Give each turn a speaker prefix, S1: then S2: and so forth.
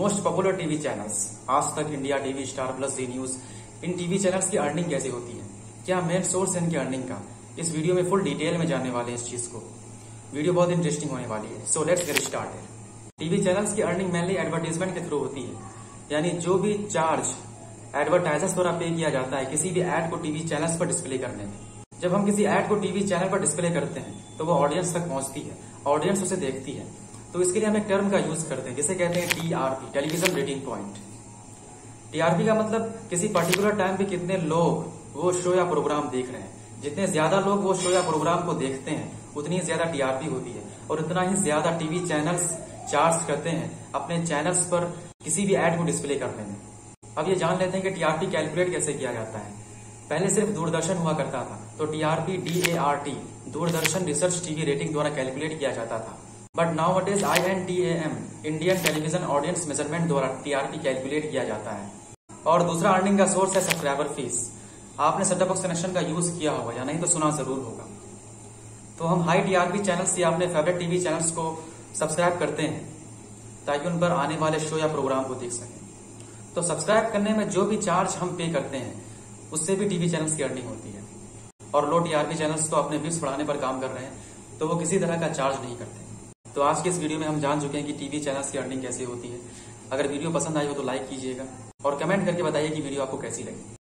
S1: Most popular TV channels Aaj Tak India TV Star Plus Zee news इन TV channels की earning कैसे होती है? क्या मेन सोर्स है इनकी अर्निंग का? इस वीडियो में फुल डिटेल में जानने वाले हैं इस चीज़ को। वीडियो बहुत इंटरेस्टिंग होने वाली है। So let's get started TV channels की अर्निंग मेनली एडवर्टीजमेंट के थ्रू होती है। यानी जो भी चार्ज एडवर्टाइजर्स द्वारा पे किया जाता है, किसी भी एड को टीवी चैनल्स पर डिस्प्ले करने में। जब हम किसी एड को टीवी चैनल पर डिस्प्ले करते हैं तो वो ऑडियंस तक पहुँचती है। ऑडियंस उसे देखती है। तो इसके लिए हम एक टर्म का यूज़ करते हैं, जिसे कहते हैं TRP television rating point TRP का मतलब किसी पर्टिकुलर टाइम पे कितने लोग वो शो या प्रोग्राम देख रहे हैं। जितने ज़्यादा लोग वो शो या प्रोग्राम को देखते हैं, उतनी ज़्यादा टीआरपी होती है। और उतना ही ज़्यादा टीवी चैनल्स चार्ज करते हैं, अपने चैनल्स पर किसी भी एड को डिस्प्ले करने में अब ये जान लेते हैं कि टीआरपी कैलकुलेट कैसे किया जाता है। पहले सिर्फ़ दूरदर्शन हुआ करता था तो TRP D A R T Doordarshan research TV rating द्वारा कैलकुलेट किया जाता था। But now what is I N T M Indian television audience measurement द्वारा टीआरपी कैलकुलेट किया जाता है। और दूसरा अर्निंग का सोर्स है सब्सक्राइबर फ़ीस आपने सेटअप कनेक्शन का यूज़ किया होगा, या नहीं तो सुना ज़रूर होगा। तो हम हाई टीआरपी चैनल्स या अपने फेवरेट टीवी चैनल्स को सब्सक्राइब करते हैं, ताकि उन पर आने वाले शो या प्रोग्राम को देख सकें। तो सब्सक्राइब करने में जो भी चार्ज हम पे करते हैं, उससे भी टीवी चैनल्स की अर्निंग होती है। और लो टीआरपी चैनल्स तो अपने व्यूज़ बढ़ाने पर काम कर रहे हैं तो वो किसी तरह का चार्ज नहीं करते। तो आज के इस वीडियो में हम जान चुके हैं कि टीवी चैनल्स की अर्निंग कैसे होती है। अगर वीडियो पसंद आई हो तो लाइक कीजिएगा और कमेंट करके बताइए कि वीडियो आपको कैसी लगी।